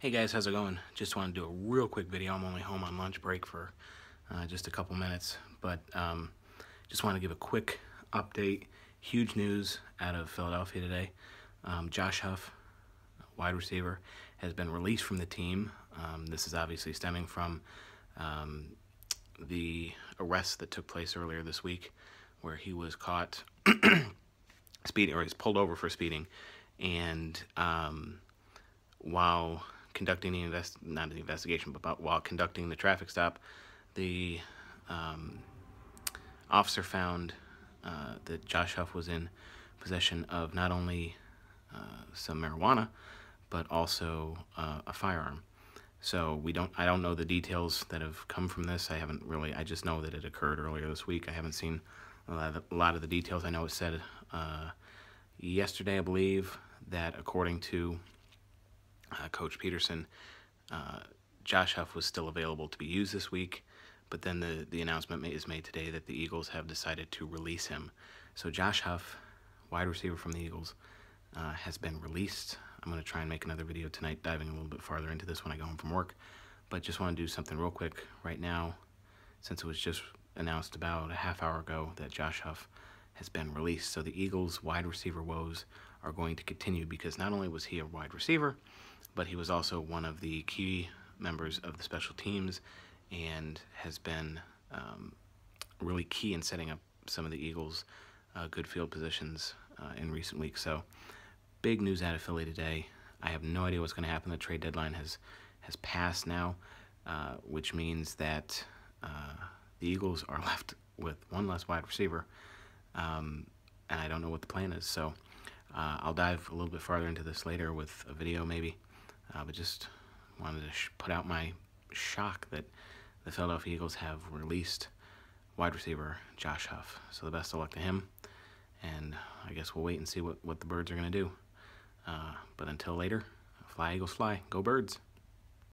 Hey guys, how's it going? Just want to do a real quick video. I'm only home on lunch break for uh, just a couple minutes, but um, just want to give a quick update. Huge news out of Philadelphia today. Um, Josh Huff, wide receiver, has been released from the team. Um, this is obviously stemming from um, the arrest that took place earlier this week, where he was caught speeding, or he's pulled over for speeding, and um, while conducting the invest not the investigation, but while conducting the traffic stop, the um, officer found uh, that Josh Huff was in possession of not only uh, some marijuana, but also uh, a firearm. So we don't. I don't know the details that have come from this. I haven't really. I just know that it occurred earlier this week. I haven't seen a lot of, a lot of the details. I know it said uh, yesterday, I believe, that according to uh, Coach Pederson, uh, Josh Huff was still available to be used this week, but then the, the announcement is made today that the Eagles have decided to release him. So Josh Huff, wide receiver from the Eagles, uh, has been released. I'm going to try and make another video tonight diving a little bit farther into this when I go home from work, but just want to do something real quick right now since it was just announced about a half hour ago that Josh Huff has been released. So the Eagles' wide receiver woes are going to continue because not only was he a wide receiver, but he was also one of the key members of the special teams and has been um, really key in setting up some of the Eagles' uh, good field positions uh, in recent weeks. So, big news out of Philly today. I have no idea what's going to happen. The trade deadline has has passed now, uh, which means that uh, the Eagles are left with one less wide receiver, um, and I don't know what the plan is. So, uh, I'll dive a little bit farther into this later with a video maybe. Uh, but just wanted to put out my shock that the Philadelphia Eagles have released wide receiver Josh Huff. So the best of luck to him. And I guess we'll wait and see what, what the birds are going to do. Uh, but until later, fly Eagles fly. Go birds.